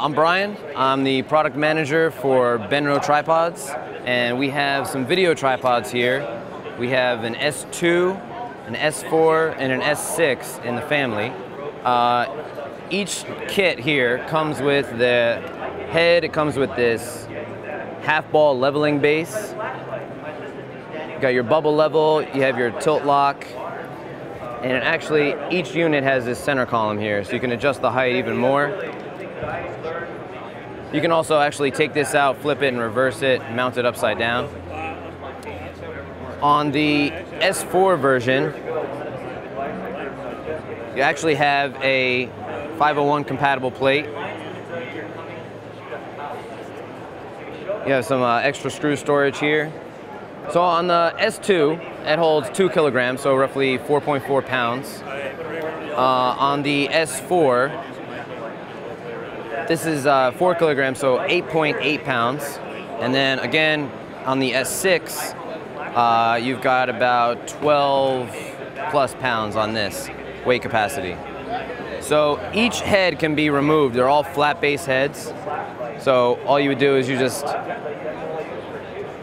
I'm Brian. I'm the product manager for Benro Tripods, and we have some video tripods here. We have an S2, an S4, and an S6 in the family. Uh, each kit here comes with the head, it comes with this half ball leveling base. You got your bubble level, you have your tilt lock, and actually each unit has this center column here, so you can adjust the height even more. You can also actually take this out, flip it and reverse it, mount it upside down. On the S4 version, you actually have a 501 compatible plate. You have some uh, extra screw storage here. So on the S2, it holds two kilograms, so roughly 4.4 pounds. Uh, on the S4, this is uh, four kilograms, so 8.8 pounds. And then again, on the S6, uh, you've got about 12 plus pounds on this weight capacity. So each head can be removed. They're all flat base heads. So all you would do is you just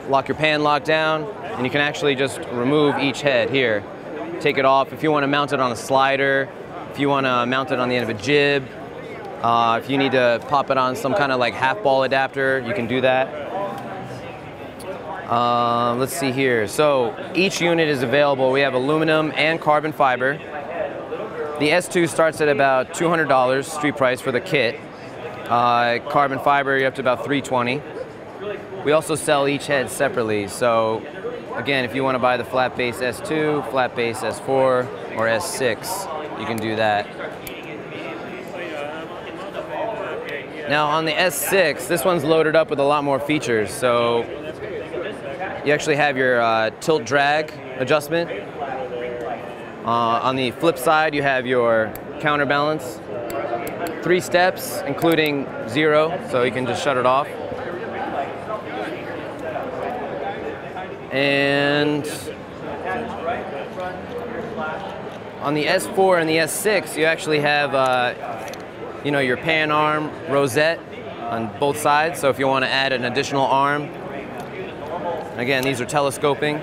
lock your pan lock down and you can actually just remove each head here. Take it off. If you want to mount it on a slider, if you want to mount it on the end of a jib, uh, if you need to pop it on some kind of like half ball adapter, you can do that. Uh, let's see here. So each unit is available. We have aluminum and carbon fiber. The S2 starts at about $200 street price for the kit. Uh, carbon fiber, you're up to about 320. We also sell each head separately. So again, if you want to buy the flat base S2, flat base S4, or S6, you can do that. Now on the S6, this one's loaded up with a lot more features. So you actually have your uh, tilt drag adjustment. Uh, on the flip side, you have your counterbalance. Three steps, including zero, so you can just shut it off. And on the S4 and the S6, you actually have uh, you know, your pan arm rosette on both sides. So if you want to add an additional arm, again, these are telescoping.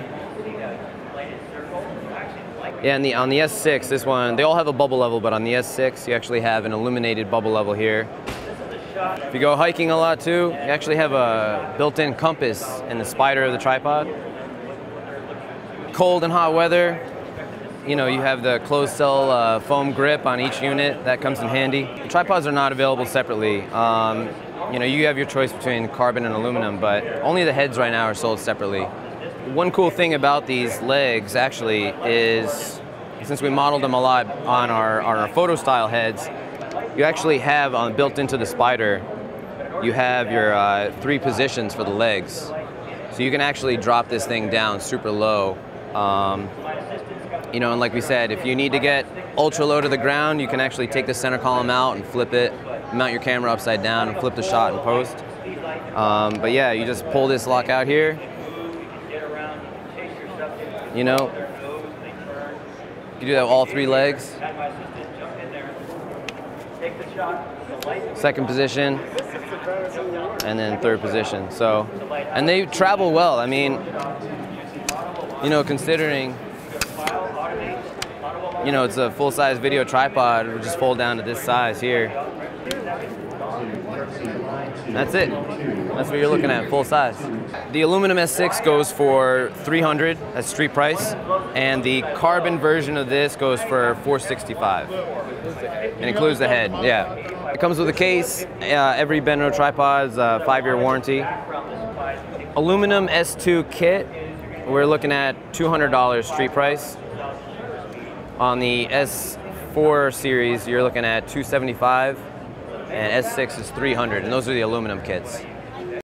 Yeah, and the, on the S6, this one, they all have a bubble level, but on the S6, you actually have an illuminated bubble level here. If you go hiking a lot too, you actually have a built-in compass in the spider of the tripod. Cold and hot weather, you know, you have the closed cell uh, foam grip on each unit. That comes in handy. The tripods are not available separately. Um, you know, you have your choice between carbon and aluminum, but only the heads right now are sold separately. One cool thing about these legs actually is, since we modeled them a lot on our, on our photo style heads, you actually have um, built into the spider, you have your uh, three positions for the legs. So you can actually drop this thing down super low. Um, you know, and like we said, if you need to get ultra low to the ground, you can actually take the center column out and flip it, mount your camera upside down and flip the shot in post. Um, but yeah, you just pull this lock out here. You know, you do that with all three legs. Second position, and then third position. So, and they travel well. I mean, you know, considering you know, it's a full-size video tripod. We just fold down to this size here. That's it. That's what you're looking at, full size. The aluminum S6 goes for 300, that's street price, and the carbon version of this goes for 465. It includes the head, yeah. It comes with a case. Uh, every Benro tripod is a five-year warranty. Aluminum S2 kit, we're looking at $200 street price. On the S4 series, you're looking at 275 and S6 is 300, and those are the aluminum kits.